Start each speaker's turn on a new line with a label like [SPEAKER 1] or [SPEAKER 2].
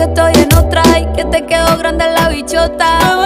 [SPEAKER 1] que estoy en otra y que te quedó grande la bichota.